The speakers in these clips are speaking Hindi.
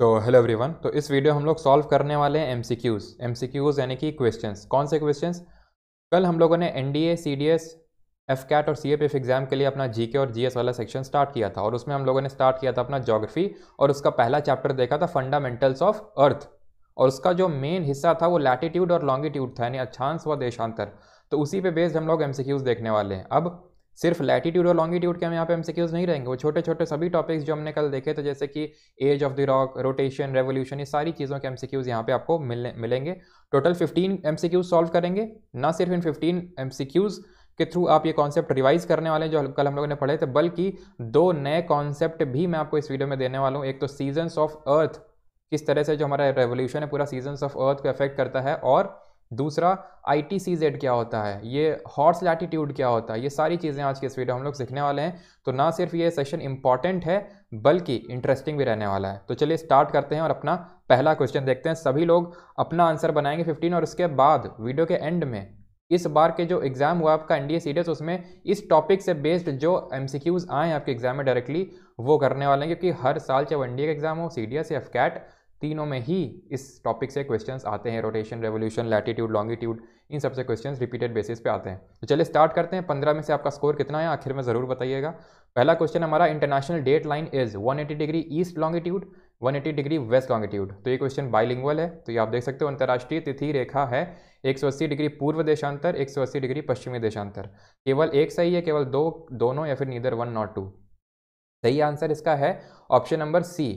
तो हेलो एवरीवन तो इस वीडियो हम लोग सॉल्व करने वाले हैं एमसीक्यूज एमसीक्यूज यानी कि क्वेश्चंस कौन से क्वेश्चंस कल हम लोगों ने एनडीए सीडीएस एफ़ कैट और सी एग्ज़ाम के लिए अपना जीके और जीएस वाला सेक्शन स्टार्ट किया था और उसमें हम लोगों ने स्टार्ट किया था अपना जोग्राफी और उसका पहला चैप्टर देखा था फंडामेंटल्स ऑफ़ अर्थ और उसका जो मेन हिस्सा था वो लैटिट्यूड और लॉन्गिट्यूड था, यानी अच्छांश व देशांतर. तो उसी पे बेस्ड हम लोग एमसीक्यूज देखने वाले हैं. अब सिर्फ़ लैटिट्यूड और लॉन्गिट्यूड के हम यहाँ पे एमसीक्यूज नहीं रहेंगे, वो छोटे छोटे सभी टॉपिक्स जो हमने कल देखे थे, जैसे कि age of the rock rotation revolution ये सारी चीज़ों के एमसीक्यूज यहाँ पे आपको मिलने, मिलेंगे। टोटल 15 एमसीक्यूज सॉल्व करेंगे, ना सिर्फ़ इन 15 एमसीक्यूज के थ्रू आप ये कॉन्सेप्ट रिवाइज करने वाले हैं जो कल हम लोगों ने पढ़े थे, बल्कि दो नए कॉन्सेप्ट भी मैं आपको इस वीडियो में देने वाला हूँ। एक तो सीजन्स ऑफ़ अर्थ किस तरह से जो हमारा रेवोल्यूशन है, पूरा सीजन्स ऑफ़ अर्थ को अफेक्ट करता है, और दूसरा आई टी सी जेड क्या होता है? ये हॉर्स लैटिट्यूड क्या होता है? ये सारी चीज़ें आज के इस वीडियो हम लोग सीखने वाले हैं। तो ना सिर्फ़ ये सेशन इंपॉर्टेंट है, बल्कि इंटरेस्टिंग भी रहने वाला है। तो चलिए स्टार्ट करते हैं और अपना पहला क्वेश्चन देखते हैं। सभी लोग अपना आंसर बनाएँगे फिफ्टीन और उसके बाद वीडियो के एंड में। इस बार के जो एग्ज़ाम हुआ आपका एनडीए सीरियस उसमें इस टॉपिक से बेस्ड जो एम आए आपके एग्ज़ाम में डायरेक्टली वो करने वाले हैं। क्योंकि हर साल चाहे एनडीए का एग्ज़ाम हो सी डी एस या एफ़ तीनों में ही इस टॉपिक से क्वेश्चंस आते हैं रोटेशन रेवोल्यूशन लैटिट्यूड लॉन्गिट्यूड इन सबसे क्वेश्चंस रिपीटेड बेसिस पे आते हैं। तो चलिए स्टार्ट करते हैं। पंद्रह में से आपका स्कोर कितना है, आखिर में ज़रूर बताइएगा। पहला क्वेश्चन हमारा international date line is 180 degree east longitude 180 degree west longitude तो ये क्वेश्चन बाइलिंगुअल है। तो ये आप देख सकते हो, अंतर्राष्ट्रीय तिथि रेखा है 180 डिग्री पूर्व देशांतर 180 डिग्री पश्चिमी देशांतर। केवल एक सही है, केवल दो, दोनों या फिर नीदर वन नॉट टू सही आंसर इसका है ऑप्शन नंबर सी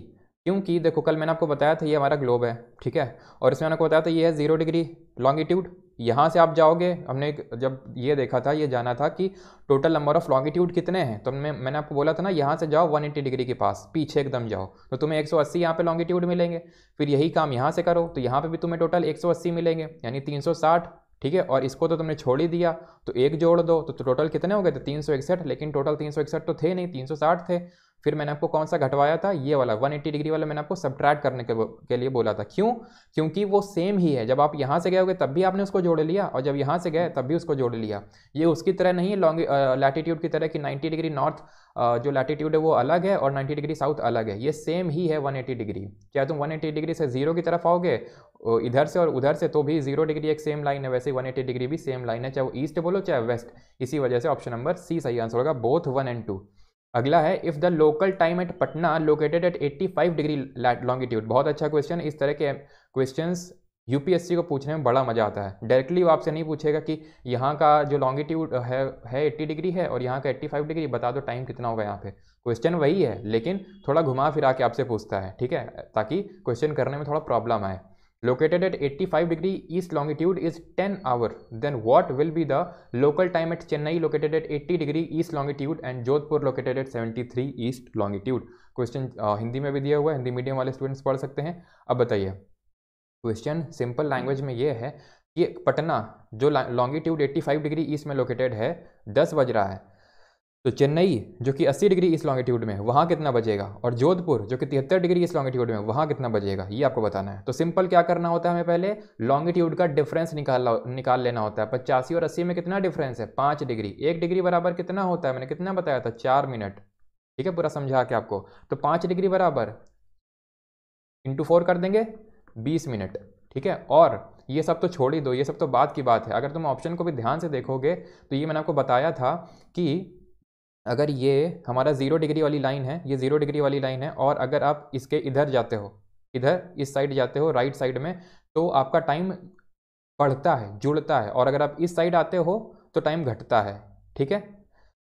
क्योंकि देखो कल मैंने आपको बताया था ये हमारा ग्लोब है ठीक है? और इसमें मैंने आपको बताया था ये है ज़ीरो डिग्री लॉन्गिट्यूड यहाँ से आप जाओगे हमने जब ये देखा था ये जाना था कि टोटल नंबर ऑफ़ लॉन्गिट्यूड कितने हैं तो मैं मैंने आपको बोला था ना यहाँ से जाओ 180 डिग्री के पास पीछे एकदम जाओ तो तुम्हें 180 सौ यहाँ पे लॉन्गिट्यूड मिलेंगे। फिर यही काम यहाँ से करो तो यहाँ पे भी तुम्हें टोटल 180 मिलेंगे यानी 360 ठीक है? और इसको तो तुमने छोड़ ही दिया तो एक जोड़ दो तो, तो टोटल कितने हो गए थे? तीन लेकिन टोटल तीन तो थे नहीं तीन सौ साठ थे। फिर मैंने आपको कौन सा घटवाया था? ये वाला 180 डिग्री वाला मैंने आपको सब्ट्रैक्ट करने के, के लिए बोला था। क्यों? क्योंकि वो सेम ही है। जब आप यहाँ से गए होगे तब भी आपने उसको जोड़ लिया और जब यहाँ से गए तब भी उसको जोड़ लिया। ये उसकी तरह नहीं है लॉन्ग लैटीट्यूड की तरह कि 90 डिग्री नॉर्थ जो लैटीट्यूड है वो अलग है और 90 डिग्री साउथ अलग है। ये सेम ही है 180 डिग्री। क्या तुम 180 डिग्री से ज़ीरो की तरफ़ आओगे? इधर से और उधर से तो भी ज़ीरो डिग्री एक सेम लाइन है। वैसे 180 डिग्री भी सेम लाइन है। चाहे वो ईस्ट बोलो चाहे वेस्ट इसी वजह से ऑप्शन नंबर सी सही आंसर होगा बोथ वन एंड टू अगला है if the local time at Patna located at 85 degree longitude बहुत अच्छा क्वेश्चन इस तरह के क्वेश्चंस यूपीएससी को पूछने में बड़ा मज़ा आता है। डायरेक्टली वो आपसे नहीं पूछेगा कि यहाँ का जो लॉन्गिट्यूड है है 80 डिग्री है और यहाँ का 85 डिग्री बता दो टाइम कितना होगा यहाँ पे। क्वेश्चन वही है, लेकिन थोड़ा घुमा फिरा के आपसे पूछता है, ठीक है? ताकि क्वेश्चन करने में थोड़ा प्रॉब्लम आए। Located at 85 degree east longitude is 10 hour then what will be the local time at chennai located at 80 degree east longitude and jodhpur located at 73 east longitude question Hindi में भी दिया हुआ है हिंदी मीडियम वाले स्टूडेंट्स पढ़ सकते हैं अब बताइए क्वेश्चन सिंपल लैंग्वेज में ये है कि पटना जो लॉन्गिट्यूड 85 डिग्री ईस्ट में लोकेटेड है 10 बज रहा है तो चेन्नई, जो कि 80 डिग्री इस लॉन्गिट्यूड में वहाँ कितना बजेगा और जोधपुर, जो कि तिहत्तर डिग्री इस लॉन्गिट्यूड में वहाँ कितना बजेगा ये आपको बताना है। तो सिंपल क्या करना होता है हमें पहले? लॉन्गिट्यूड का डिफरेंस निकाल निकाल लेना होता है। पचासी और अस्सी में कितना डिफरेंस है? पाँच डिग्री। एक डिग्री बराबर कितना होता है? मैंने कितना बताया था? चार मिनट। ठीक है? पूरा समझा के आपको। तो पाँच डिग्री बराबर इंटू फोर कर देंगे, बीस मिनट। ठीक है? और ये सब तो छोड़ ही दो। ये सब तो बात की बात है। अगर तुम ऑप्शन को भी ध्यान से देखोगे तो ये मैंने आपको बताया था कि अगर ये हमारा ज़ीरो डिग्री वाली लाइन है, ये ज़ीरो डिग्री वाली लाइन है, और अगर आप इसके इधर जाते हो, इधर इस साइड जाते हो राइट साइड में तो आपका टाइम बढ़ता है, जुड़ता है, और अगर आप इस साइड आते हो तो टाइम घटता है, ठीक है?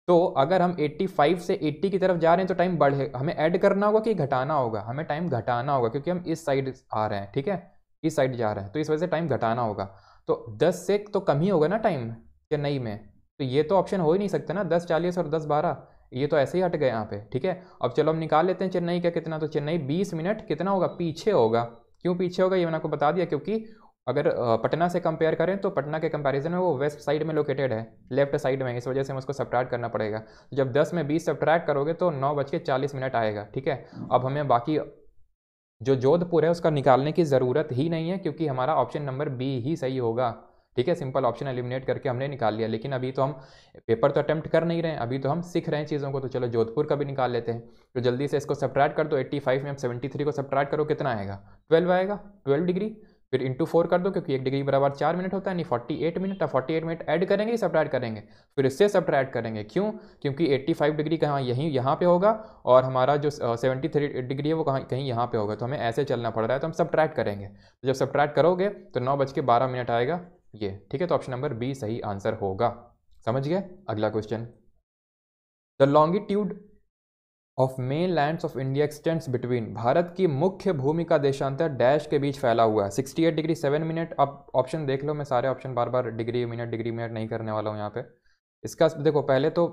तो अगर हम 85 से 80 की तरफ़ जा रहे हैं तो टाइम बढ़े, हमें ऐड करना होगा कि घटाना होगा? हमें टाइम घटाना होगा, क्योंकि हम इस साइड आ रहे हैं, ठीक है? इस साइड जा रहे हैं तो इस वजह से टाइम घटाना होगा। तो 10 से तो कम ही होगा ना टाइम चेन्नई में? तो ये तो ऑप्शन हो ही नहीं सकता ना, दस चालीस और दस बारह, ये तो ऐसे ही हट गए यहाँ पे, ठीक है? अब चलो हम निकाल लेते हैं चेन्नई का कितना तो चेन्नई बीस मिनट कितना होगा? पीछे होगा। क्यों पीछे होगा ये मैंने आपको बता दिया, क्योंकि अगर पटना से कंपेयर करें तो पटना के कंपैरिजन में वो वेस्ट साइड में लोकेटेड है लेफ़्ट साइड में इस वजह से हम उसको सब्ट्रैक्ट करना पड़ेगा। जब 10 में 20 सब्ट्रैक्ट करोगे तो नौ बज के चालीस मिनट आएगा, ठीक है? अब हमें बाकी जो जोधपुर है उसका निकालने की ज़रूरत ही नहीं है, क्योंकि हमारा ऑप्शन नंबर बी ही सही होगा। ठीक है सिंपल ऑप्शन एलिमिनेट करके हमने निकाल लिया, लेकिन अभी तो हम पेपर तो अटैम्प्ट कर नहीं रहे हैं, अभी तो हम सीख रहे हैं चीज़ों को तो चलो जोधपुर का भी निकाल लेते हैं। तो जल्दी से इसको सब्ट्रैक्ट कर दो 85 में हम 73 को सब्ट्रैक्ट करो, कितना आएगा? 12 आएगा 12 डिग्री फिर इंटू फोर कर दो, क्योंकि एक डिग्री बराबर चार मिनट होता है, नहीं forty eight minute forty eight minute add करेंगे सब करेंगे, फिर इससे सब करेंगे। क्यों? क्योंकि एट्टी फाइव डिग्री कहाँ, यहीं, यहाँ पे होगा, और हमारा जो सेवेंटी थ्री डिग्री है, वो कहाँ, कहीं यहाँ पे होगा तो हमें ऐसे चलना पड़ रहा है तो हम सब करेंगे। तो जब सब करोगे तो नौ बज के बारह मिनट आएगा ये, ठीक है तो ऑप्शन नंबर बी सही आंसर होगा। समझ गए? अगला question the longitude of mainland of India extends between Bharat की मुख्य भूमि का देशांतर डैश के बीच फैला हुआ है। 68 डिग्री सेवन मिनट अब ऑप्शन देख लो, मैं सारे ऑप्शन बार बार डिग्री मिनट डिग्री मिनट नहीं करने वाला हूँ यहाँ पे। इसका, देखो, पहले तो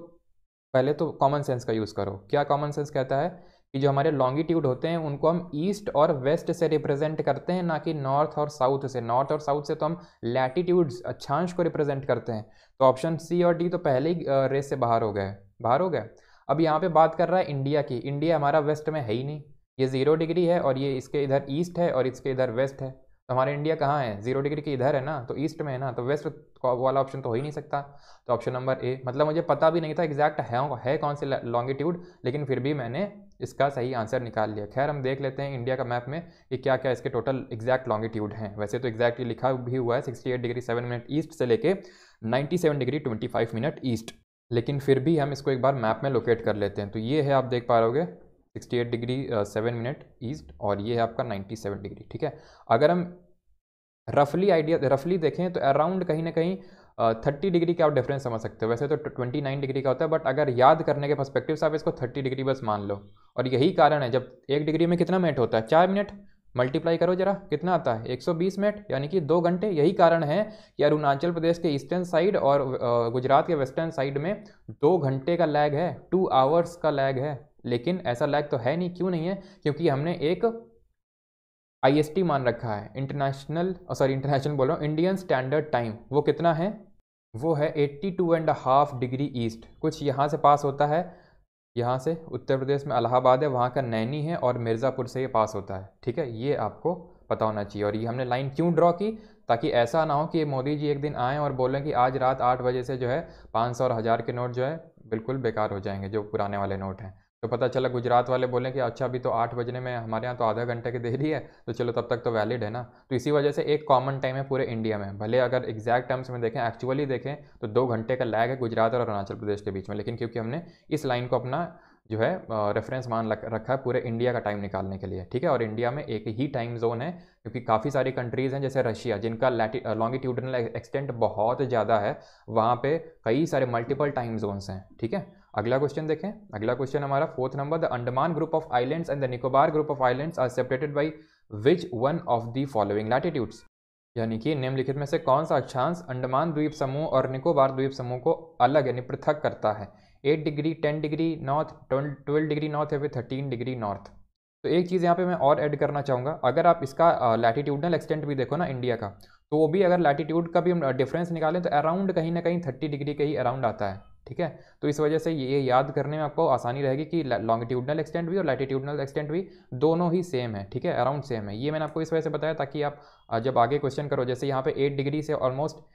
पहले तो कॉमन सेंस का यूज़ करो। क्या कॉमन सेंस कहता है? कि जो हमारे लॉन्गिट्यूड होते हैं, उनको हम ईस्ट और वेस्ट से रिप्रेजेंट करते हैं, ना कि नॉर्थ और साउथ से। नॉर्थ और साउथ से तो हम लैटिट्यूड्स अक्षांश को रिप्रेजेंट करते हैं। तो ऑप्शन सी और डी तो पहले ही रेस से बाहर हो गए बाहर हो गए अब यहाँ पे बात कर रहा है इंडिया की। इंडिया हमारा वेस्ट में है ही नहीं। ये ज़ीरो डिग्री है और ये इसके इधर ईस्ट है और इसके इधर वेस्ट है। तो हमारा इंडिया कहाँ है? ज़ीरो डिग्री के इधर है ना? तो ईस्ट में है ना? तो वेस्ट वाला ऑप्शन तो हो ही नहीं सकता। तो ऑप्शन नंबर ए मतलब मुझे पता भी नहीं था एग्जैक्ट है है कौन सी लॉन्गिट्यूड लेकिन फिर भी मैंने इसका सही आंसर निकाल लिया। खैर, हम देख लेते हैं इंडिया का मैप में कि क्या क्या इसके टोटल एग्जैक्ट लॉन्गिट्यूड हैं। वैसे तो एग्जैक्टली लिखा भी हुआ है sixty degree seven minute east से लेके ninety degree twenty minute east लेकिन फिर भी हम इसको एक बार मैप में लोकेट कर लेते हैं। तो ये है आप देख पा रहे 68 डिग्री सेवन मिनट ईस्ट और ये है आपका 97 डिग्री ठीक है? अगर हम रफली आइडिया रफली देखें तो अराउंड कहीं ना कहीं थर्टी डिग्री का आप डिफरेंस समझ सकते हो। वैसे तो ट्वेंटी नाइन डिग्री का होता है बट अगर याद करने के परस्पेक्टिव से आप इसको थर्टी डिग्री बस मान लो। और यही कारण है, जब एक डिग्री में कितना मिनट होता है? चार मिनट मल्टीप्लाई करो जरा, कितना आता है? 120 मिनट यानी कि दो घंटे। यही कारण है कि अरुणाचल प्रदेश के ईस्टर्न साइड और गुजरात के वेस्टर्न साइड में दो घंटे का लैग है टू आवर्स का लैग है। लेकिन ऐसा लैग तो है नहीं, क्यों नहीं है? क्योंकि हमने एक आईएसटी मान रखा है। इंटरनेशनल सॉरी इंटरनेशनल बोल रहा हूँ इंडियन स्टैंडर्ड टाइम वो कितना है? वो है eighty two and half degree east कुछ यहाँ से पास होता है, यहाँ से उत्तर प्रदेश में अलाहाबाद है, वहाँ का नैनी है और मिर्ज़ापुर से ये पास होता है। ठीक है, ये आपको पता होना चाहिए और ये हमने लाइन क्यों ड्रॉ की ताकि ऐसा ना हो कि मोदी जी एक दिन आएँ और बोलें कि आज रात आठ बजे से जो है पाँच सौ और हज़ार के नोट जो है बिल्कुल बेकार हो जाएँगे, जो पुराने वाले नोट हैं। तो पता चला गुजरात वाले बोले कि अच्छा अभी तो आठ बजने में हमारे यहाँ तो आधा घंटे की देरी है तो चलो तब तक तो वैलिड है ना। तो इसी वजह से एक कॉमन टाइम है पूरे इंडिया में। भले अगर एग्जैक्ट टर्म्स में देखें एक्चुअली देखें तो दो घंटे का लैग है गुजरात और अरुणाचल प्रदेश के बीच में। लेकिन क्योंकि हमने इस लाइन को अपना जो है रेफरेंस मान रखा है पूरे इंडिया का टाइम निकालने के लिए, ठीक है? और इंडिया में एक ही टाइम जोन है, क्योंकि काफ़ी सारी कंट्रीज़ हैं, जैसे रशिया जिनका लॉन्गिट्यूडनल एक्सटेंट बहुत ज़्यादा है, वहाँ पे कई सारे मल्टीपल टाइम जोन्स हैं, ठीक है? अगला क्वेश्चन देखें। अगला क्वेश्चन हमारा fourth number the Andaman group of islands and the Nicobar group of islands are separated by which one of the following latitudes यानी कि निम्नलिखित में से कौन सा अक्षांश अंडमान द्वीप समूह और निकोबार द्वीप समूह को अलग यानी पृथक करता है? Eight degree ten degree north twelve degree north है फिर थर्टीन डिग्री नॉर्थ तो एक चीज़ यहाँ पे मैं और ऐड करना चाहूँगा। अगर आप इसका लैटिट्यूडनल एक्सटेंट भी देखो ना इंडिया का तो वो भी अगर लैटिट्यूड का भी डिफरेंस निकालें तो अराउंड कहीं ना कहीं थर्टी डिग्री के ही अराउंड आता है। ठीक है? तो इस वजह से ये याद करने में आपको आसानी रहेगी कि लॉन्गिट्यूडनल एक्सटेंट भी और लैटिट्यूडनल एक्सटेंट भी दोनों ही सेम है, ठीक है? अराउंड सेम है। ये मैंने आपको इस वजह से बताया ताकि आप जब आगे क्वेश्चन करो, जैसे यहाँ पे एट डिग्री से ऑलमोस्ट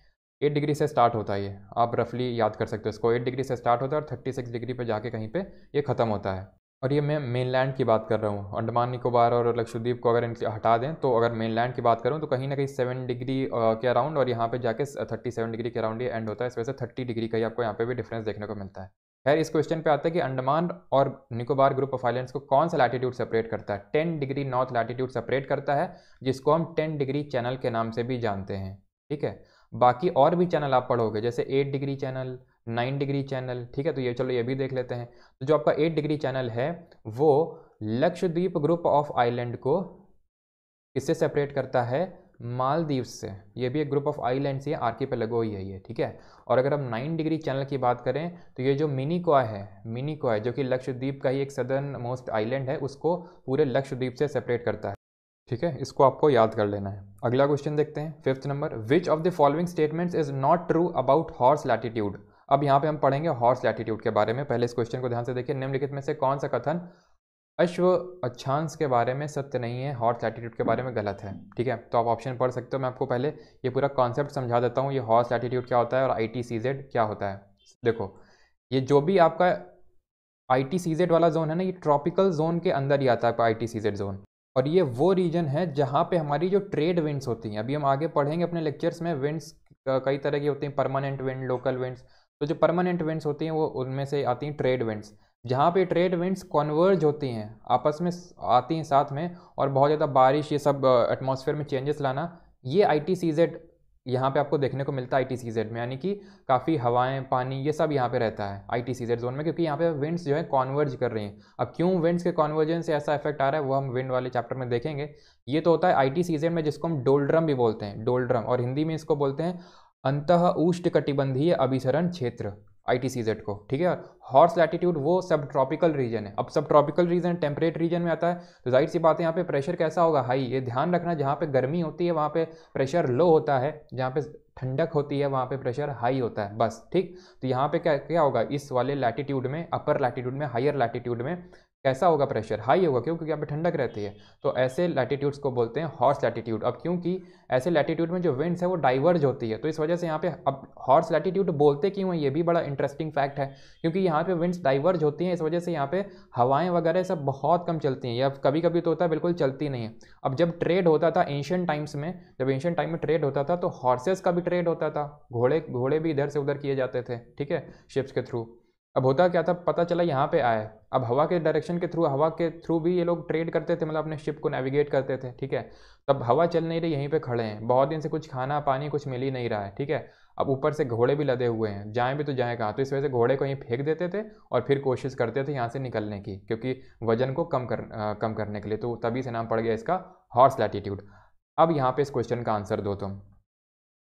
एट डिग्री से स्टार्ट होता है ये। आप रफली याद कर सकते हो इसको। एट डिग्री से स्टार्ट होता है और थर्टी सिक्स डिग्री पर जाके कहीं पर ये ख़त्म होता है। और ये मैं मेनलैंड की बात कर रहा हूँ। अंडमान निकोबार और लक्षद्वीप को अगर हटा दें तो अगर मेनलैंड की बात करूँ तो कहीं ना कहीं सेवन डिग्री के अराउंड और यहाँ पे जाके थर्टी सेवन डिग्री के अराउंड ये एंड होता है। इस वजह से थर्टी डिग्री का ही आपको यहाँ पे भी डिफरेंस देखने को मिलता है। खैर, इस क्वेश्चन पे आता है कि अंडमान और निकोबार ग्रुप ऑफ़ आइलैंड्स को कौन सा लैटीट्यूड सेपरेट करता है? Ten degree north latitude separate करता है, जिसको हम टेन डिग्री चैनल के नाम से भी जानते हैं। ठीक है? बाकी और भी चैनल आप पढ़ोगे, जैसे eight degree channel nine degree channel, ठीक है? तो ये चलो ये भी देख लेते हैं। तो जो आपका एट डिग्री चैनल है, वो लक्षद्वीप ग्रुप ऑफ़ आइलैंड को किससे सेपरेट करता है? मालदीव से। ये भी एक ग्रुप ऑफ़ आइलैंड्स ही आर्की पे लगो ही है ये, ठीक है? और अगर हम नाइन डिग्री चैनल की बात करें तो ये जो मिनी कोआ है, मिनी कोआ जो कि लक्षद्वीप का ही एक सदर्न मोस्ट आइलैंड है, उसको पूरे लक्षद्वीप से सेपरेट करता है, ठीक है? इसको आपको याद कर लेना है। अगला क्वेश्चन देखते हैं। Fifth number which of the following statements is not true about horse latitude अब यहाँ पे हम पढ़ेंगे हॉर्स लैटिट्यूड के बारे में। पहले इस क्वेश्चन को ध्यान से देखिए, निम्नलिखित में से कौन सा कथन अश्व अक्षांश के बारे में सत्य नहीं है, हॉर्स लैटिट्यूड के बारे में गलत है। ठीक है तो आप ऑप्शन पढ़ सकते हो। मैं आपको पहले ये पूरा कॉन्सेप्ट समझा देता हूँ, ये हॉर्स लैटिट्यूड क्या होता है और आई क्या होता है। देखो, ये जो भी आपका आई वाला जोन है ना, ये ट्रॉपिकल जोन के अंदर ही आता है आपका आई जोन। और ये वो रीजन है जहाँ पे हमारी जो ट्रेड विंड्स होती हैं, अभी हम आगे पढ़ेंगे अपने लेक्चर्स में, विंड्स कई तरह की होती हैं, परमानेंट विंड, लोकल विंड्स तो जो परमानेंट विंड्स होती हैं, वो उनमें से आती हैं ट्रेड विंड्स जहाँ पे ट्रेड विंड्स कन्वर्ज होती हैं, आपस में आती हैं साथ में, और बहुत ज़्यादा बारिश, ये सब एटमॉस्फेयर में चेंजेस लाना, ये आई टी सी जेड यहाँ पे आपको देखने को मिलता है आई टी सी जेड में। यानी कि काफ़ी हवाएँ, पानी, ये सब यहाँ पे रहता है I T C Z zone में, क्योंकि यहाँ पे विंड्स जो है कॉन्वर्ज कर रही हैं। अब क्यों विंड्स के कॉन्वर्जेंस से ऐसा इफ़ेक्ट आ रहा है, वो हम विंड वाले चैप्टर में देखेंगे। ये तो होता है आई टी सी जेड में जिसको हम डोल्ड्रम भी बोलते हैं डोल्ड्रम और हिंदी में इसको बोलते हैं अंत उष्ट कटिबंधीय अभिसरण क्षेत्र आई को, ठीक है? हॉर्स लैटिट्यूड वो सब ट्रॉपिकल रीजन है। अब सब ट्रॉपिकल रीजन टेम्परेट रीजन में आता है तो ज़ाहिर सी बात है यहाँ पे प्रेशर कैसा होगा? हाई ये ध्यान रखना, जहाँ पे गर्मी होती है, वहाँ पे प्रेशर लो होता है, जहाँ पे ठंडक होती है, वहाँ पे प्रेशर हाई होता है, बस, ठीक? तो यहाँ पे क्या क्या होगा? इस वाले लैटिट्यूड में अपर लैटिट्यूड में हायर लैटिट्यूड में कैसा होगा प्रेशर हाई होगा क्यों क्योंकि यहाँ पे ठंडक रहती है। तो ऐसे लैटीट्यूड्स को बोलते हैं हॉर्स लैटिट्यूड अब क्योंकि ऐसे लैटीट्यूड में जो विंड्स है, वो डाइवर्ज होती है तो इस वजह से यहाँ पे अब हॉर्स लैटीट्यूड बोलते क्यों है, ये भी बड़ा इंटरेस्टिंग फैक्ट है। क्योंकि यहाँ पे विंड्स डाइवर्ज होती हैं, इस वजह से यहाँ पे हवाएँ वगैरह सब बहुत कम चलती हैं। या कभी कभी तो होता है, बिल्कुल चलती नहीं है। अब जब ट्रेड होता था एंशियन टाइम्स में, जब एंशियन टाइम में ट्रेड होता था तो हॉर्सेस का भी ट्रेड होता था। घोड़े घोड़े भी इधर से उधर किए जाते थे, ठीक है शिप्स के थ्रू अब होता क्या था? पता चला यहाँ पे आए अब हवा के डायरेक्शन के थ्रू हवा के थ्रू भी ये लोग ट्रेड करते थे मतलब अपने शिप को नेविगेट करते थे ठीक है? तब हवा चल नहीं रही यहीं पे खड़े हैं। बहुत दिन से कुछ खाना पानी कुछ मिल ही नहीं रहा है ठीक है? अब ऊपर से घोड़े भी लदे हुए हैं जाएँ भी तो जाएँ कहाँ? तो इस वजह से घोड़े को यहीं फेंक देते थे और फिर कोशिश करते थे यहाँ से निकलने की क्योंकि वज़न को कम कर आ, कम करने के लिए। तो तभी से नाम पड़ गया इसका हॉर्स लैटीट्यूड अब यहाँ पे इस क्वेश्चन का आंसर दो तुम।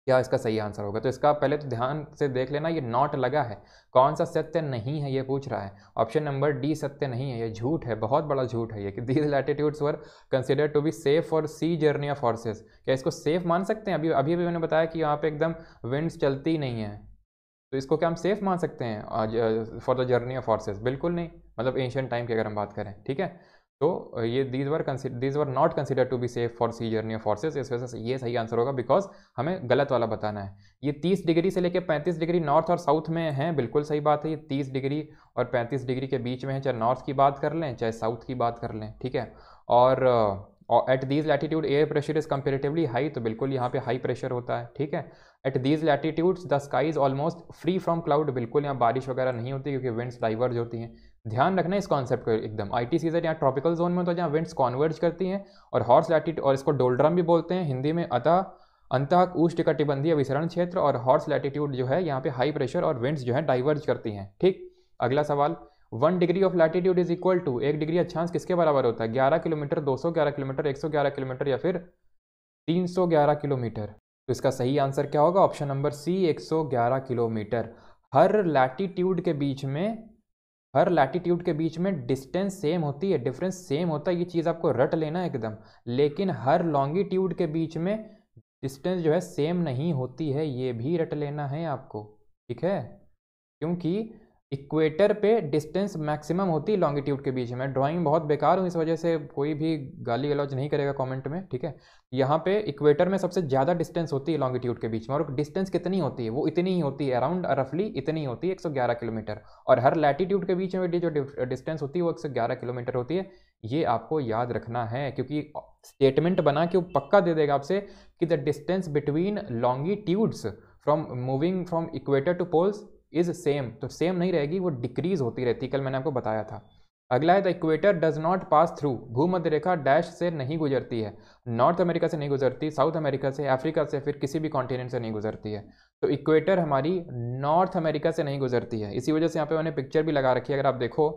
क्या इसका सही आंसर होगा? तो इसका पहले तो ध्यान से देख लेना, ये नॉट लगा है। कौन सा सत्य नहीं है, ये पूछ रहा है। ऑप्शन नंबर डी सत्य नहीं है, ये झूठ है, बहुत बड़ा झूठ है ये। कि these latitudes were consider to be safe for sea journey of horses क्या इसको सेफ़ मान सकते हैं? अभी अभी अभी मैंने बताया कि यहाँ पे एकदम विंड्स चलती नहीं है। तो इसको क्या हम सेफ़ मान सकते हैं? For the journey of horses बिल्कुल नहीं। मतलब एंशियन टाइम की अगर हम बात करें, ठीक है? तो ये these were these were not consider to be safe for sea journey of forces इस वजह से ये सही आंसर होगा बिकॉज़ हमें गलत वाला बताना है। ये 30 डिग्री से लेकर 35 डिग्री नॉर्थ और साउथ में है, बिल्कुल सही बात है, ये 30 डिग्री और 35 डिग्री के बीच में है, चाहे नॉर्थ की बात कर लें, चाहे साउथ की बात कर लें, ठीक है? और at these latitude air pressure is comparatively high तो बिल्कुल यहाँ पे हाई प्रेशर होता है, ठीक है? At these latitudes the sky is almost free from cloud बिल्कुल यहाँ बारिश वगैरह नहीं होती क्योंकि विंड्स डाइवर्ज होती हैं। ध्यान रखना इस कॉन्सेप्ट को एकदम। आई टी सीज़न यहाँ ट्रॉपिकल जोन में तो जहाँ विंड्स कॉन्वर्ज करती हैं और हॉर्स लैटिट्यूड और इसको डोल्ड्रम भी बोलते हैं, हिंदी में अतः अंत उष्ट कटिबंधीय विसरण क्षेत्र और हॉर्स लैटिट्यूड जो है, यहाँ पे हाई प्रेशर और विंड्स जो है डाइवर्ज करती हैं। ठीक? अगला सवाल one degree of latitude is equal to एक डिग्री अक्षांश किसके बराबर होता है? ग्यारह किलोमीटर, दो सौ ग्यारह किलोमीटर, एक सौ ग्यारह किलोमीटर या फिर तीन सौ ग्यारह किलोमीटर? तो इसका सही आंसर क्या होगा? ऑप्शन नंबर सी एक सौ ग्यारह किलोमीटर। हर लैटिट्यूड के बीच में हर लैटीट्यूड के बीच में डिस्टेंस सेम होती है डिफरेंस सेम होता है, ये चीज़ आपको रट लेना एकदम। लेकिन हर लॉन्गिट्यूड के बीच में डिस्टेंस जो है सेम नहीं होती है, ये भी रट लेना है आपको, ठीक है? क्योंकि इक्वेटर पे डिस्टेंस मैक्सिमम होती है लॉन्गिट्यूड के बीच में। ड्राइंग बहुत बेकार हूँ इस वजह से कोई भी गाली गलौज नहीं करेगा कमेंट में, ठीक है? यहाँ पे इक्वेटर में सबसे ज़्यादा डिस्टेंस होती है लॉन्गिट्यूड के बीच में, और डिस्टेंस कितनी होती है? वो इतनी ही होती है, अराउंड रफली इतनी होती है 111 किलोमीटर। और हर लैटीट्यूड के बीच में जो डिस्टेंस होती है वो एक सौ ग्यारह किलोमीटर होती है। ये आपको याद रखना है, क्योंकि स्टेटमेंट बना के वो पक्का दे देगा आपसे कि the distance between longitudes from moving from equator to poles is same तो सेम नहीं रहेगी, वो डिक्रीज होती रहती कल मैंने आपको बताया था। अगला है the equator does not pass through भूमध्य रेखा डैश से नहीं गुजरती है। नॉर्थ अमेरिका से नहीं गुजरती साउथ अमेरिका से अफ्रीका से, फिर किसी भी कॉन्टिनेंट से नहीं गुजरती है। तो इक्वेटर हमारी नॉर्थ अमेरिका से नहीं गुजरती है। इसी वजह से यहाँ पे मैंने पिक्चर भी लगा रखी है, अगर आप देखो।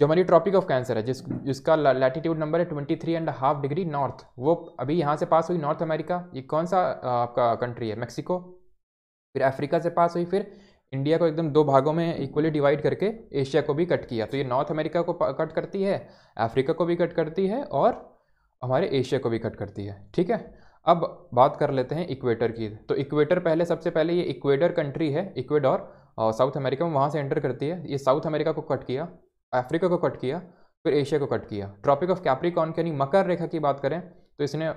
जो हमारी ट्रॉपिक ऑफ़ कैंसर है, जिस, जिसका लैटिट्यूड नंबर है twenty three and half degree north वो अभी यहाँ से पास हुई नॉर्थ अमेरिका ये कौन सा आपका कंट्री है? मैक्सिको फिर अफ्रीका से पास हुई, फिर इंडिया को एकदम दो भागों में इक्वली डिवाइड करके एशिया को भी कट किया। तो ये नॉर्थ अमेरिका को कट करती है अफ्रीका को भी कट करती है और हमारे एशिया को भी कट करती है। ठीक है? अब बात कर लेते हैं इक्वेटर की। तो इक्वेटर पहले, सबसे पहले ये इक्वेटर कंट्री है इक्वेडोर और साउथ अमेरिका में वहाँ से एंटर करती है। ये साउथ अमेरिका को कट किया अफ्रीका को कट किया, फिर एशिया को कट किया। ट्रॉपिक ऑफ़ कैप्रिकॉन यानी मकर रेखा की बात करें तो इसने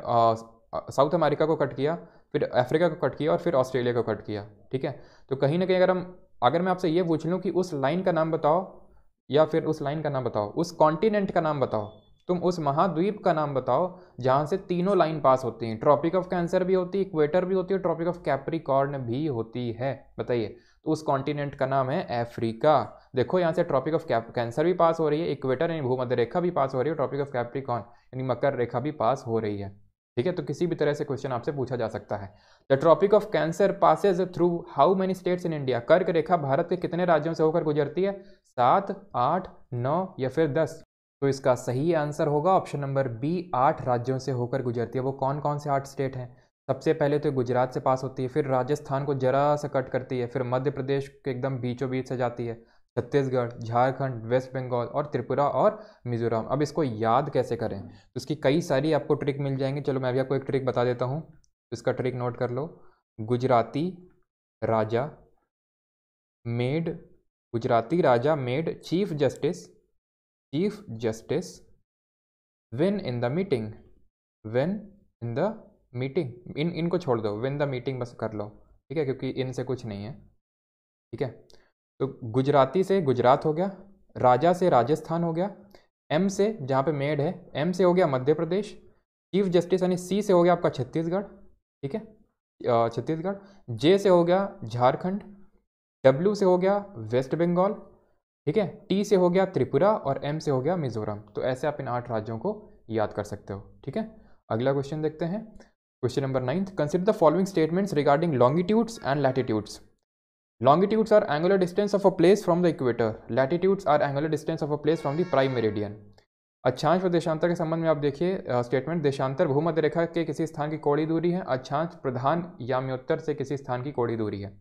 साउथ अमेरिका को कट किया। फिर अफ्रीका को कट किया और फिर ऑस्ट्रेलिया को कट किया, ठीक है? तो कहीं ना कहीं अगर हम, अगर मैं आपसे ये पूछ लूँ कि उस लाइन का नाम बताओ, या फिर उस लाइन का नाम बताओ, उस कॉन्टिनेंट का नाम बताओ, तुम उस महाद्वीप का नाम बताओ, जहाँ से तीनों लाइन पास होती हैं। ट्रॉपिक ऑफ़ कैंसर भी होती है इक्वेटर भी होती है ट्रॉपिक ऑफ़ कैप्रिकॉर्न भी होती है, बताइए। तो उस कॉन्टिनेंट का नाम है अफ्रीका। देखो, यहाँ से ट्रॉपिक ऑफ़ कैंसर भी पास हो रही है इक्वेटर यानी भूमध्य रेखा भी पास हो रही है ट्रॉपिक ऑफ़ कैप्रिकॉर्न यानी मकर रेखा भी पास हो रही है। ठीक है? तो किसी भी तरह से क्वेश्चन आपसे पूछा जा सकता है। The tropic of cancer passes through how many states in India कर्क रेखा भारत के कितने राज्यों से होकर गुजरती है? सात, आठ, नौ या फिर दस? तो इसका सही आंसर होगा ऑप्शन नंबर बी आठ राज्यों से होकर गुजरती है। वो कौन कौन से आठ स्टेट हैं? सबसे पहले तो गुजरात से पास होती है, फिर राजस्थान को जरा सा कट करती है, फिर मध्य प्रदेश के एकदम बीचों बीच से जाती है। छत्तीसगढ़, झारखंड, वेस्ट बंगाल और त्रिपुरा और मिजोरम। अब इसको याद कैसे करें? तो इसकी कई सारी आपको ट्रिक मिल जाएँगी। चलो मैं भी आपको एक ट्रिक बता देता हूँ। इसका ट्रिक नोट कर लो। गुजराती राजा made, Gujarati Raja made chief justice chief justice win in the meeting win in the meeting इन, इनको छोड़ दो। विन द मीटिंग बस कर लो। ठीक है? क्योंकि इनसे कुछ नहीं है। ठीक है? तो गुजराती से गुजरात हो गया, राजा से राजस्थान हो गया एम से, जहाँ पे मेड है एम से हो गया मध्य प्रदेश चीफ जस्टिस यानी सी से हो गया आपका छत्तीसगढ़, ठीक है? छत्तीसगढ़ जे से हो गया झारखंड डब्ल्यू से हो गया वेस्ट बंगाल, ठीक है? टी से हो गया त्रिपुरा और एम से हो गया मिजोरम। तो ऐसे आप इन आठ राज्यों को याद कर सकते हो, ठीक है? अगला क्वेश्चन देखते हैं। Question number ninth consider the following statements regarding longitudes and latitudes Longitudes are angular distance of a place from the equator. Latitudes are angular distance of a place from the prime meridian. अक्षांश व देशांतर के संबंध में आप देखिए स्टेटमेंट देशांतर भूमध्य रेखा के किसी स्थान की कोड़ी दूरी है। अक्षांश प्रधान याम्योत्तर से किसी स्थान की कोड़ी दूरी है।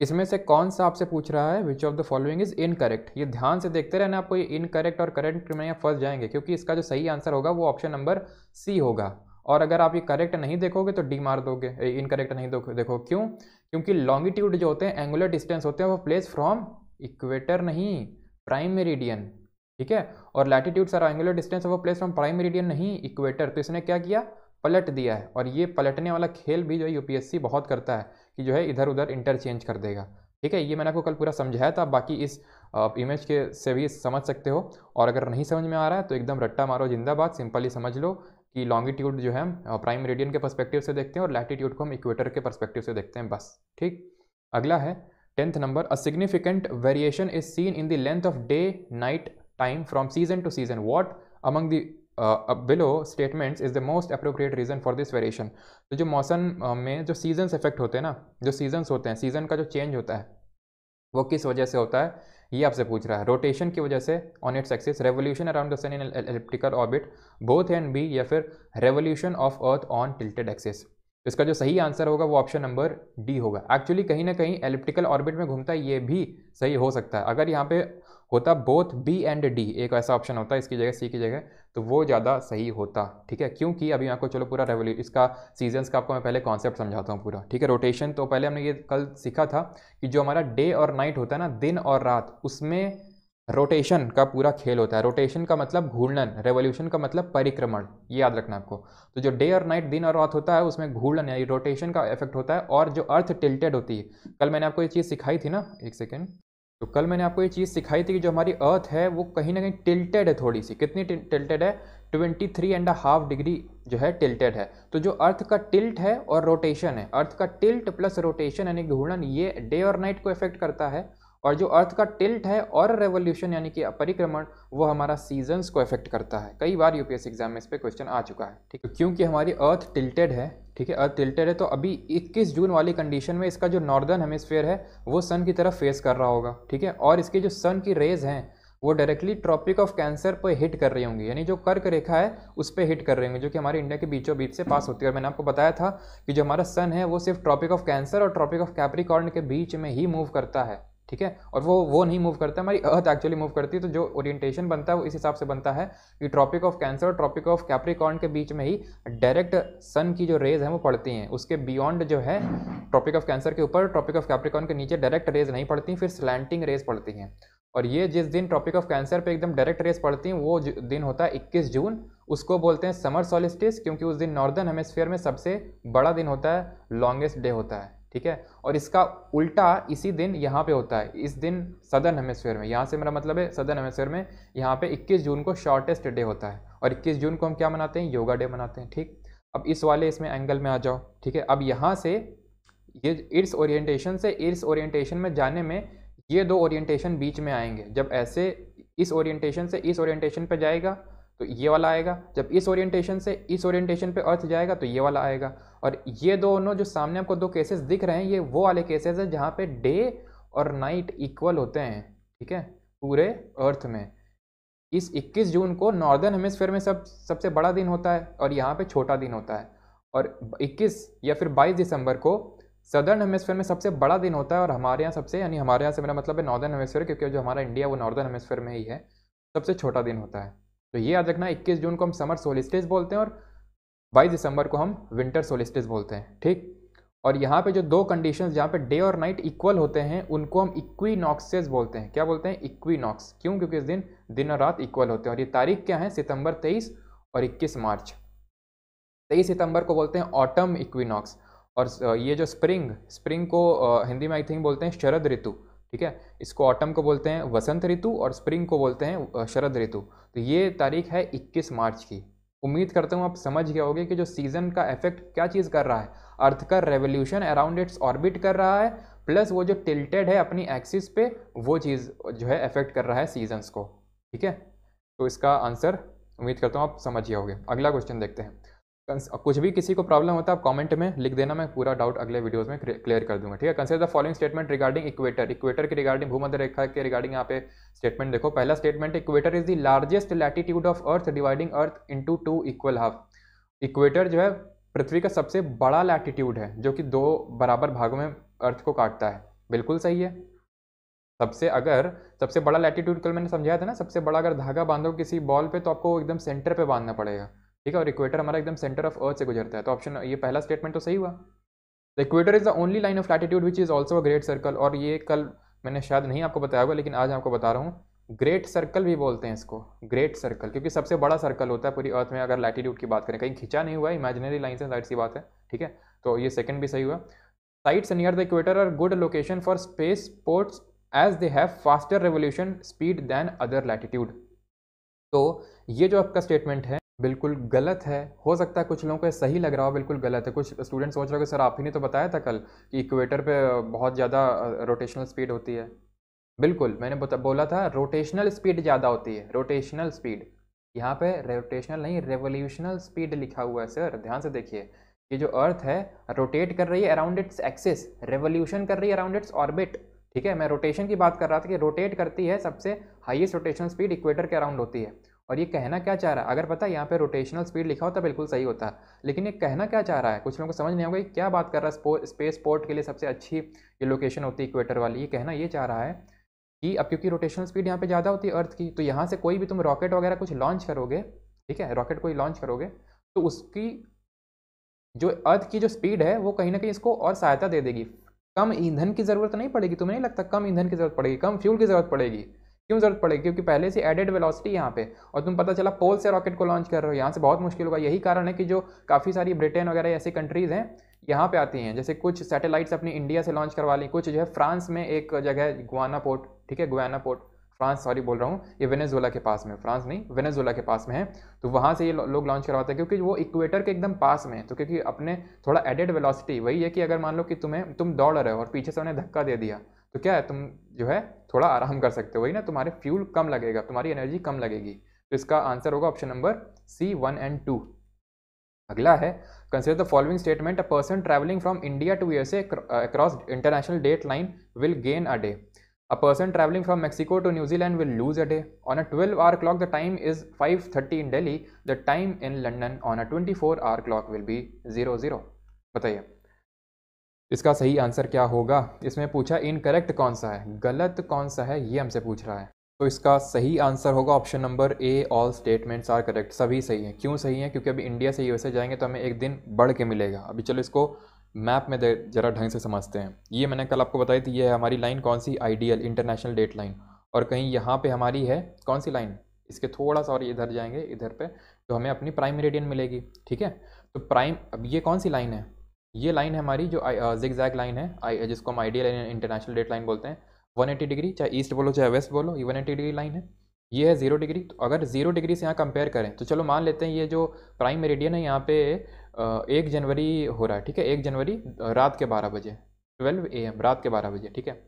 इसमें से कौन सा आपसे पूछ रहा है? Which of the following is incorrect ये ध्यान से देखते रहना आपको ये इनकरेक्ट और करेक्ट में फंस जाएँगे, क्योंकि इसका जो सही आंसर होगा वो ऑप्शन नंबर सी होगा। और अगर आप ये करेक्ट नहीं देखोगे तो डी मार दोगे इनकरेक्ट नहीं देखो क्यों? क्योंकि लॉन्गिट्यूड जो होते हैं एंगुलर डिस्टेंस होते हैं, वो प्लेस फ्रॉम इक्वेटर नहीं प्राइम मेरिडियन ठीक है? और लैटिट्यूड्स आर एंगुलर डिस्टेंस वो प्लेस फ्रॉम प्राइम मेरिडियन नहीं इक्वेटर तो इसने क्या किया? पलट दिया है। और ये पलटने वाला खेल भी जो है यूपीएससी बहुत करता है कि जो है इधर उधर इंटरचेंज कर देगा, ठीक है? ये मैंने आपको कल पूरा समझाया था, बाकी इस इमेज के से भी समझ सकते हो। और अगर नहीं समझ में आ रहा है तो एकदम रट्टा मारो, जिंदाबाद सिंपली समझ लो। कि लॉन्गिट्यूड जो है प्राइम रेडियन के परस्पेक्टिव से देखते हैं और लैटिट्यूड को हम इक्वेटर के परस्पेक्टिव से देखते हैं, बस, ठीक? अगला है tenth number a significant variation is seen in the length of day night time from season to season what among the below statements is the most appropriate reason for this variation तो जो मौसम में जो सीजन्स इफ़ेक्ट होते हैं ना, जो सीजन्स होते हैं सीज़न का जो चेंज होता है, वो किस वजह से होता है? ये आपसे पूछ रहा है। रोटेशन की वजह से on its axis revolution around the sun in elliptical orbit both and B या फिर revolution of earth on tilted axis इसका जो सही आंसर होगा वो ऑप्शन नंबर डी होगा। एक्चुअली कहीं ना कहीं एलिप्टिकल ऑर्बिट में घूमता ये भी सही हो सकता है। अगर यहाँ पे होता बोथ बी एंड डी एक ऐसा ऑप्शन होता है इसकी जगह सी की जगह तो वो ज़्यादा सही होता, ठीक है? क्योंकि अभी आपको चलो पूरा रेवोल्यू इसका सीजन्स का आपको मैं पहले कॉन्सेप्ट समझाता हूँ पूरा, ठीक है? रोटेशन तो पहले हमने ये कल सीखा था कि जो हमारा डे और नाइट होता है ना, दिन और रात, उसमें रोटेशन का पूरा खेल होता है। रोटेशन का मतलब घूर्णन रेवोल्यूशन का मतलब परिक्रमण, ये याद रखना आपको। तो जो डे और नाइट दिन और रात होता है, उसमें घूर्णन, यानी रोटेशन का इफ़ेक्ट होता है, और जो अर्थ टिल्टेड होती है, कल मैंने आपको ये चीज़ सिखाई थी ना, एक सेकेंड तो कल मैंने आपको ये चीज़ सिखाई थी कि जो हमारी अर्थ है, वो कहीं ना कहीं टिल्टेड है थोड़ी सी कितनी टिल्टेड है? Twenty three and half degree जो है टिल्टेड है। तो जो अर्थ का टिल्ट है और रोटेशन है अर्थ का टिल्ट प्लस रोटेशन यानी घूर्णन, ये डे और नाइट को इफ़ेक्ट करता है। और जो अर्थ का टिल्ट है और रेवोल्यूशन यानी कि परिक्रमण वो हमारा सीजन्स को इफ़ेक्ट करता है। कई बार यूपीएससी एग्ज़ाम में इस पर क्वेश्चन आ चुका है, ठीक है? क्योंकि हमारी अर्थ टिल्टेड है, ठीक है? अर्थ टिल्टेड है तो अभी 21 जून वाली कंडीशन में इसका जो नॉर्दर्न हेमिस्फेयर है, वो सन की तरफ़ फेस कर रहा होगा, ठीक है? और इसकी जो सन की रेज हैं, वो डायरेक्टली ट्रॉपिक ऑफ़ कैंसर पर हिट कर रही होंगी। यानी जो कर्क रेखा है, उस पर हिट कर रही होंगी, जो कि हमारे इंडिया के बीचों बीच से पास होती है। और मैंने आपको बताया था कि जो हमारा सन है, वो सिर्फ़ ट्रॉपिक ऑफ़ कैंसर और ट्रॉपिक ऑफ़ कैप्रिकॉर्न के बीच में ही मूव करता है। ठीक है? और वो वो नहीं मूव करता, हमारी अर्थ एक्चुअली मूव करती है तो जो ओरिएंटेशन बनता है, वो इस हिसाब से बनता है कि ट्रॉपिक ऑफ़ कैंसर और ट्रॉपिक ऑफ़ कैप्रिकॉर्न के बीच में ही डायरेक्ट सन की जो रेज हैं, वो पड़ती हैं। उसके बियॉन्ड जो है ट्रॉपिक ऑफ़ कैंसर के ऊपर ट्रॉपिक ऑफ़ कैप्रिकॉर्न के नीचे डायरेक्ट रेज नहीं पड़ती, फिर स्लैंटिंग रेज पड़ती हैं। और ये जिस दिन ट्रॉपिक ऑफ़ कैंसर पे एकदम डायरेक्ट रेस पड़ती हैं, वो दिन होता है 21 जून, उसको बोलते हैं समर सॉलिस्टिस क्योंकि उस दिन नॉर्दर्न हेमिस्फीयर में सबसे बड़ा दिन होता है लॉन्गेस्ट डे होता है। ठीक है? और इसका उल्टा इसी दिन यहाँ पे होता है। इस दिन सदर्न हेमिस्फीयर में। यहाँ से मेरा मतलब है सदर्न हेमिस्फीयर में यहाँ पे 21 जून को शॉर्टेस्ट डे होता है। और 21 जून को हम क्या मनाते हैं? योगा डे मनाते हैं। ठीक? अब इस वाले इसमें एंगल में आ जाओ। ठीक है? अब यहाँ से ये इर्स ओरिएंटेशन से इर्स ओरिएंटेशन में जाने में ये दो ओरिएंटेशन बीच में आएँगे। जब ऐसे इस ओरिएंटेशन से इस ओरिएंटेशन पर जाएगा तो ये वाला आएगा। जब इस ओरिएंटेशन से इस ओरिएंटेशन पे अर्थ जाएगा तो ये वाला आएगा। और ये दोनों जो सामने आपको दो केसेस दिख रहे हैं, ये वो वाले केसेस हैं जहाँ पे डे और नाइट इक्वल होते हैं, ठीक है? पूरे अर्थ में। इस 21 जून को नॉर्दर्न हेमिस्फेयर में सब, सबसे बड़ा दिन होता है और यहाँ पे छोटा दिन होता है। और 21 या फिर 22 दिसंबर को सदर्न हेमिस्फेयर में सबसे बड़ा दिन होता है और हमारे यहाँ सबसे, यानी हमारे यहाँ से मेरा मतलब है नॉर्दर्न हेमिस्फेयर क्योंकि जो हमारा इंडिया वो नॉर्दर्न हेमिस्फेयर में ही है, सबसे छोटा दिन होता है। तो ये याद रखना, इक्कीस जून को हम समर सोलिस्टिस बोलते हैं और बाईस दिसंबर को हम विंटर सोलिस्टिस बोलते हैं, ठीक? और यहाँ पे जो दो कंडीशंस जहाँ पे डे और नाइट इक्वल होते हैं, उनको हम इक्वी बोलते हैं। क्या बोलते हैं? इक्वी क्यों? क्योंकि इस दिन दिन और रात इक्वल होते हैं। और ये तारीख क्या है? सितंबर तेईस और इक्कीस मार्च। तेईस सितंबर को बोलते हैं ऑटम इक्विनॉक्स और ये जो स्प्रिंग स्प्रिंग को हिंदी में आई थिंक बोलते हैं शरद ऋतु। ठीक है? इसको ऑटम को बोलते हैं, वसंत ऋतु और स्प्रिंग को बोलते हैं शरद ऋतु। तो ये तारीख है 21 मार्च की। उम्मीद करता हूँ आप समझ गए होगे कि जो सीज़न का इफ़ेक्ट क्या चीज़ कर रहा है। अर्थ का रेवोल्यूशन अराउंड इट्स ऑर्बिट कर रहा है प्लस वो जो टिल्टेड है अपनी एक्सिस पे, वो चीज़ जो है इफ़ेक्ट कर रहा है सीजन्स को। ठीक है? तो इसका आंसर उम्मीद करता हूँ आप समझ गए होगे। अगला क्वेश्चन देखते हैं। कुछ भी किसी को प्रॉब्लम होता है, आप कमेंट में लिख देना, मैं पूरा डाउट अगले वीडियोस में क्लियर कर दूँगा, ठीक है? Consider the following statement regarding equator equator के रिगार्डिंग भूमध्य रेखा के रिगार्डिंग यहाँ पे स्टेटमेंट देखो। पहला statement equator is the largest latitude of earth dividing earth into two equal half equator जो है, पृथ्वी का सबसे बड़ा लैटिट्यूड है, जो कि दो बराबर भागों में अर्थ को काटता है। बिल्कुल सही है? सबसे अगर, सबसे बड़ा लैटिट्यूड कल मैंने समझाया था ना, सबसे बड़ा अगर धागा बांधो किसी बॉल पे तो आपको एकदम सेंटर पे बांधना पड़ेगा। ठीक है? और इक्वेटर हमारा एकदम सेंटर ऑफ़ अर्थ से गुजरता है। तो ऑप्शन ये पहला स्टेटमेंट तो सही हुआ। The equator is the only line of latitude which is also a great circle और ये कल मैंने शायद नहीं आपको बताया होगा, लेकिन आज आपको बता रहा हूँ। ग्रेट सर्कल भी बोलते हैं इसको। ग्रेट सर्कल क्योंकि सबसे बड़ा सर्कल होता है पूरी अर्थ में, अगर लैटिट्यूड की बात करें। कहीं खिंचा नहीं हुआ है इमेजिनरी लाइन से साइड सी बात है। ठीक है? तो ये सेकंड भी सही हुआ। Sites near the equator are good location for space ports as they have faster revolution speed than other latitude तो ये जो आपका स्टेटमेंट है बिल्कुल गलत है। हो सकता है कुछ लोगों को सही लग रहा हो, बिल्कुल गलत है। कुछ स्टूडेंट सोच रहे हो सर आप ही ने तो बताया था कल कि इक्वेटर पे बहुत ज़्यादा रोटेशनल स्पीड होती है। बिल्कुल, मैंने बोला था रोटेशनल स्पीड ज़्यादा होती है रोटेशनल स्पीड यहाँ पे रोटेशनल नहीं रेवोल्यूशनल स्पीड लिखा हुआ है सर, ध्यान से देखिए। ये जो अर्थ है रोटेट कर रही है अराउंड इट्स एक्सिस रेवोल्यूशन कर रही है अराउंड इट्स ऑर्बिट ठीक है, मैं रोटेशन की बात कर रहा था कि रोटेट करती है सबसे हाईएस्ट रोटेशनल स्पीड इक्वेटर के अराउंड होती है। और ये कहना क्या चाह रहा है? अगर पता है, यहाँ पे रोटेशनल स्पीड लिखा होता बिल्कुल सही होता लेकिन ये कहना क्या चाह रहा है? कुछ लोगों को समझ नहीं होगा क्या बात कर रहा है स्पेस पोर्ट के लिए सबसे अच्छी ये लोकेशन होती है इक्वेटर वाली। ये कहना ये चाह रहा है कि अब क्योंकि रोटेशनल स्पीड यहाँ पे ज़्यादा होती है अर्थ की तो यहाँ से कोई भी तुम रॉकेट वगैरह कुछ लॉन्च करोगे, ठीक है? रॉकेट कोई लॉन्च करोगे तो उसकी जो अर्थ की जो स्पीड है, वो कहीं ना कहीं इसको और सहायता दे देगी। कम ईंधन की ज़रूरत नहीं पड़ेगी, तुम्हें नहीं लगता कम ईंधन की ज़रूरत पड़ेगी, कम फ्यूल की ज़रूरत पड़ेगी। क्यों ज़रूरत पड़ेगी? क्योंकि पहले से एडेड वेलोसिटी यहाँ पे। और तुम पता चला पोल से रॉकेट को लॉन्च कर रहे हो। यहाँ से बहुत मुश्किल होगा। यही कारण है कि जो काफ़ी सारी ब्रिटेन वगैरह ऐसी कंट्रीज़ हैं, यहाँ पे आती हैं। जैसे कुछ सैटेलाइट्स अपनी इंडिया से लॉन्च करवा ली। कुछ जो है फ्रांस में एक जगह है गुआना पोर्ट ठीक है? गुआना पोर्ट फ्रांस सॉरी बोल रहा हूँ। ये वेनेजुला के पास में फ्रांस नहीं वेनेजुला के पास में है। तो वहाँ से ये लोग लॉन्च करवाते हैं। क्योंकि वो इक्वेटर के एकदम पास में है। तो क्योंकि अपने थोड़ा एडेड वेलोसिटी वही है कि अगर मान लो कि तुम्हें, तुम दौड़ रहे हो और पीछे से उन्हें धक्का दे दिया तो क्या है तुम जो है थोड़ा आराम कर सकते हो? वही ना, तुम्हारे फ्यूल कम लगेगा, तुम्हारी एनर्जी कम लगेगी। तो इसका आंसर होगा option number C one and two अगला है consider the following statement a person travelling from India to USA across international date line will gain a day a person travelling from Mexico to New Zealand will lose a day on a twelve hour clock the time is five thirty in Delhi the time in London on a twenty four hour clock will be zero zero बताइए। इसका सही आंसर क्या होगा? इसमें पूछा, इनकरेक्ट कौन सा है? गलत कौन सा है? ये हमसे पूछ रहा है। तो इसका सही आंसर होगा option number A, all statements are correct. सभी सही हैं। क्यों सही हैं? क्योंकि अभी इंडिया से यूएसए जाएँगे तो हमें एक दिन बढ़ के मिलेगा। अभी चलो इसको मैप में ज़रा ढंग से समझते हैं। ये मैंने कल आपको बताई थी, ये है हमारी लाइन कौन सी? आइडियल, इंटरनेशनल डेट लाइन और कहीं यहाँ पे हमारी है, कौन सी लाइन? इसके थोड़ा सा और इधर जाएँगे, इधर पे तो हमें अपनी प्राइम मेरिडियन मिलेगी। ठीक है? तो प्राइम, अब ये कौन सी लाइन है? ये लाइन है हमारी जो जिग जैग लाइन है। आई जिसको हम आइडियल इंटरनेशनल डेट लाइन बोलते हैं। 180 डिग्री चाहे ईस्ट बोलो, चाहे वेस्ट बोलो, ये 180 डिग्री लाइन है। ये है ज़ीरो डिग्री तो अगर ज़ीरो डिग्री से यहाँ कंपेयर करें तो चलो मान लेते हैं ये जो प्राइम मेरिडियन है यहाँ पे एक जनवरी हो रहा है, ठीक है? एक जनवरी रात के बारह बजे ट्वेल्व ए एम रात के बारह बजे, ठीक है?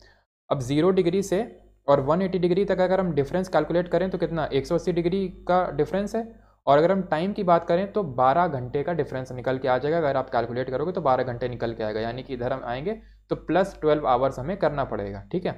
अब ज़ीरो डिग्री से और 180 डिग्री तक अगर हम डिफरेंस कैलकुलेट करें तो कितना? 180 डिग्री का डिफरेंस है। और अगर हम टाइम की बात करें तो 12 घंटे का डिफरेंस निकल के आ जाएगा। अगर आप कैलकुलेट करोगे तो 12 घंटे निकल के आएगा। यानी कि इधर हम आएँगे तो प्लस 12 आवर्स हमें करना पड़ेगा, ठीक है?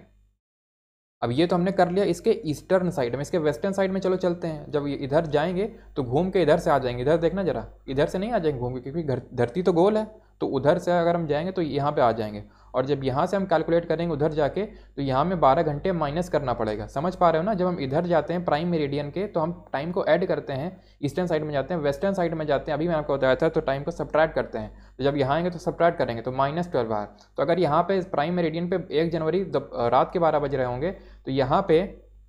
अब ये तो हमने कर लिया इसके ईस्टर्न साइड में। इसके वेस्टर्न साइड में चलो चलते हैं। जब इधर जाएँगे तो घूम के इधर से आ जाएँगे। इधर देखना जरा। इधर से नहीं आ जाएँगे घूम के, क्योंकि धरती तो गोल है। तो उधर से अगर हम जाएँगे तो यहाँ पर आ जाएँगे। और जब यहाँ से हम कैलकुलेट करेंगे उधर जाके तो यहाँ में बारह घंटे माइनस करना पड़ेगा। समझ पा रहे हो ना? जब हम इधर जाते हैं प्राइम मेरिडियन के तो हम टाइम को ऐड करते हैं ईस्टर्न साइड में जाते हैं वेस्टर्न साइड में जाते हैं। अभी मैं आपको बताया था तो टाइम को सब्ट्रैक्ट करते हैं। तो जब यहाँ आएँगे तो सब्ट्रैक्ट करेंगे तो माइनस ट्वेल्व आर तो अगर यहाँ पर प्राइम मेरिडियन पर एक जनवरी रात के बारह बज रहे होंगे तो यहाँ पे,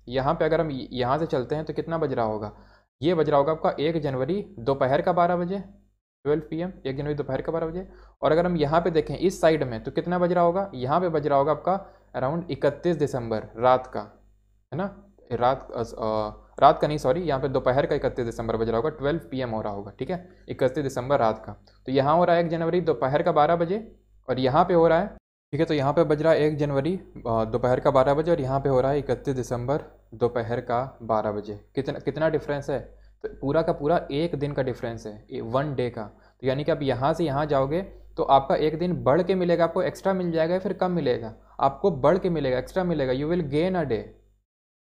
यहाँ पर अगर हम यहाँ से चलते हैं तो कितना बज रहा होगा? ये बज रहा होगा आपका एक जनवरी दोपहर का बारह बजे। ट्वेल्व पी एम एक जनवरी दोपहर का बारह बजे। और अगर हम यहाँ पे देखें, इस साइड में तो कितना बज रहा होगा? यहाँ पे बज रहा होगा आपका अराउंड इकतीस दिसंबर, रात का, है ना? रात रात का नहीं, सॉरी, यहाँ पे दोपहर का इकतीस दिसंबर बज रहा होगा, ट्वेल्व पी हो रहा होगा, ठीक है? इकतीस दिसंबर रात का। तो यहाँ हो रहा है एक जनवरी, दोपहर का बारह बजे, और यहाँ पे हो रहा है, ठीक है? तो यहाँ पे बज रहा है एक जनवरी दोपहर का बारह बजे, और यहाँ पे हो रहा है इकतीस दिसंबर, दोपहर का बारह बजे। कितना कितना डिफरेंस है? तो पूरा का पूरा एक दिन का डिफरेंस है वन डे का। तो यानी कि आप यहाँ से यहाँ जाओगे तो आपका एक दिन बढ़ के मिलेगा, आपको एक्स्ट्रा मिल जाएगा फिर कम मिलेगा? आपको बढ़ के मिलेगा एक्स्ट्रा मिलेगा you will gain a day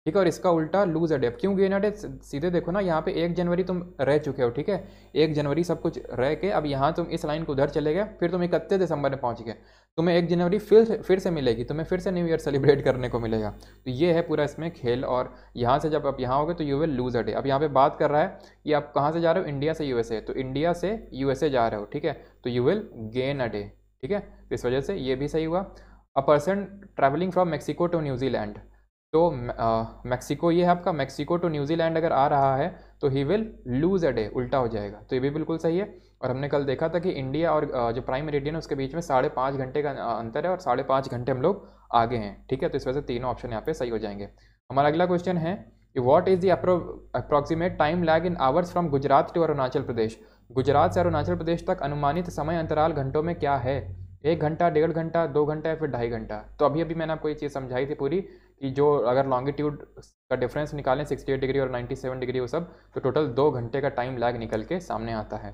ठीक है, और इसका उल्टा लूज अ डे क्यों गेन अ डे सीधे देखो ना, यहाँ पे एक जनवरी तुम रह चुके हो, ठीक है? एक जनवरी सब कुछ रह के अब यहाँ तुम इस लाइन को उधर चले गए, फिर तुम इकतीस दिसंबर में पहुँच गए। तुम्हें एक जनवरी फिर फिर से मिलेगी, तुम्हें फिर से न्यू ईयर सेलिब्रेट करने को मिलेगा। तो ये है पूरा इसमें खेल और यहाँ से जब आप यहाँ होगे तो you will lose a day अब यहाँ पे बात कर रहा है कि आप कहाँ से जा रहे हो? इंडिया से यूएसए तो इंडिया से यूएसए जा रहे हो, ठीक है? तो you will gain a day ठीक है? तो इस वजह से ये भी सही हुआ। A person travelling from Mexico to New Zealand तो मैक्सिको ये है आपका। मैक्सिको टू न्यूजीलैंड अगर आ रहा है तो he will lose a day उल्टा हो जाएगा। तो ये भी बिल्कुल सही है। और हमने कल देखा था कि इंडिया और जो प्राइम मेरिडियन है, उसके बीच में साढ़े पाँच घंटे का अंतर है और साढ़े पाँच घंटे हम लोग आगे हैं, ठीक है? तो इस वजह से तीनों ऑप्शन यहाँ पे सही हो जाएँगे। हमारा अगला क्वेश्चन है what is the approximate time lag in hours from Gujarat to Arunachal Pradesh Gujarat से अरुणाचल प्रदेश तक अनुमानित समय अंतराल घंटों में क्या है? एक घंटा, डेढ़ घंटा, दो घंटा या फिर ढाई घंटा? तो अभी अभी मैंने आपको ये चीज़ समझाई थी पूरी कि जो अगर लॉन्गिट्यूड का डिफरेंस निकालें 68 डिग्री और 97 डिग्री वो सब तो टोटल दो घंटे का टाइम लैग निकल के सामने आता है।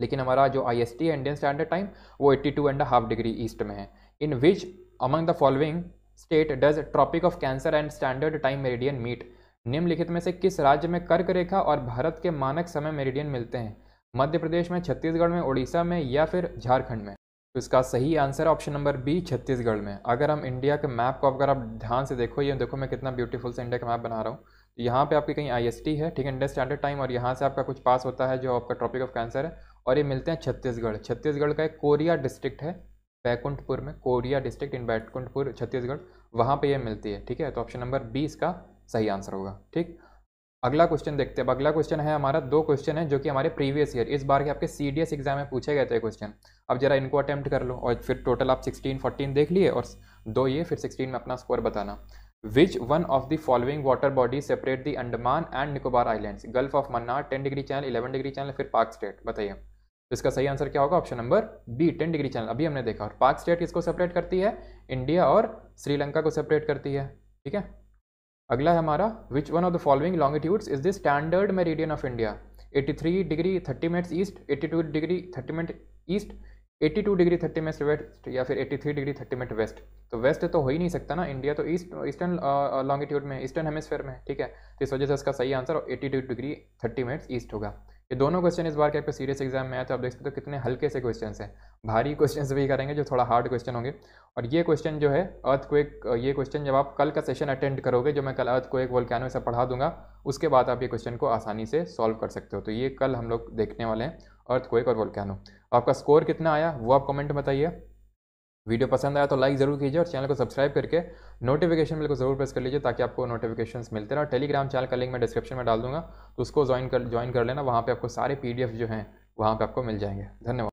लेकिन हमारा जो आई एस टी है इंडियन स्टैंडर्ड टाइम वो eighty two and half degree east में है। In which among the following state does tropic of cancer and standard time meridian meet निम्नलिखित में से किस राज्य में कर्क रेखा और भारत के मानक समय मेरिडियन मिलते हैं? मध्य प्रदेश में छत्तीसगढ़ में उड़ीसा में या फिर झारखंड में? तो इसका सही answer option number B Chhattisgarh में अगर हम इंडिया के मैप को अगर आप ध्यान से देखो, ये देखो मैं कितना ब्यूटीफुल से इंडिया का मैप बना रहा हूँ। तो यहाँ पे आपकी कहीं आईएसटी है, ठीक है इंडिया स्टैंडर्ड टाइम और यहाँ से आपका कुछ पास होता है जो आपका ट्रॉपिक ऑफ़ कैंसर है। और ये मिलते हैं छत्तीसगढ़। छत्तीसगढ़ का एक कोरिया डिस्ट्रिक्ट है, बैकुंठपुर में, Korea district in Baikunthpur, Chhattisgarh. वहाँ पर यह मिलती है, ठीक है? तो ऑप्शन नंबर बी इसका सही आंसर होगा, ठीक? अगला क्वेश्चन देखते हैं। अब अगला क्वेश्चन है हमारा, दो क्वेश्चन है जो कि हमारे प्रीवियस ईयर, इस बार के आपके सी डी एस एग्ज़ाम में पूछे गए थे क्वेश्चन। अब जरा इनको अटैम्प्ट कर लो और फिर टोटल आप सिक्सटीन, फोर्टीन देख लिए और दो ये, फिर सिक्सटीन में अपना स्कोर बताना। Which one of the following water body separate the Andaman and Nicobar islands gulf of Mannar ten degree channel eleven degree channel फिर पार्क स्टेट बताइए। तो इसका सही आंसर क्या होगा? Option number B, ten degree channel. अभी हमने देखा, और पार्क स्टेट किसको सेपरेट करती है? इंडिया और श्रीलंका को सेपरेट करती है। ठीक है? अगला है हमारा which one of the following longitudes is the standard meridian of India 83 degree 30 minutes east 82 degree 30 minute east 82 degree 30 minute west या फिर 83 डिग्री 30 मिनट वेस्ट तो वेस्ट तो हो ही नहीं सकता ना इंडिया तो ईस्ट ईस्टर्न लॉन्गिट्यूड में ईस्टर्न हेमिस्फेयर में, ठीक है? तो इस वजह से इसका सही answer eighty degree thirty minutes east होगा। ये दोनों क्वेश्चन इस बार के आपके सीरियस एग्ज़ाम में आए तो आप देख सकते हो कितने हल्के से क्वेश्चन हैं। भारी क्वेश्चन भी करेंगे जो थोड़ा हार्ड क्वेश्चन होंगे। और ये क्वेश्चन जो है अर्थ क्वेक ये क्वेश्चन जब आप कल का सेशन अटेंड करोगे, जो मैं कल अर्थ क्वेक वोल्कैनो से पढ़ा दूँगा, उसके बाद आप ये क्वेश्चन को आसानी से सॉल्व कर सकते हो। तो ये कल हम लोग देखने वाले हैं अर्थ क्वेक और वोल्कैनो आपका स्कोर कितना आया, वो आप कमेंट बताइए। वीडियो पसंद आया तो लाइक ज़रूर कीजिए और चैनल को सब्सक्राइब करके नोटिफिकेशन बिल को ज़रूर प्रेस कर लीजिए ताकि आपको नोटिफिकेशन मिलते रहे। और टेलीग्राम चैनल का लिंक मैं डिस्क्रिप्शन में डाल दूँगा तो उसको ज्वाइन कर ज्वाइन कर लेना। वहाँ पर आपको सारे पीडीएफ जो हैं, वहाँ पर आपको मिल जाएँगे। धन्यवाद।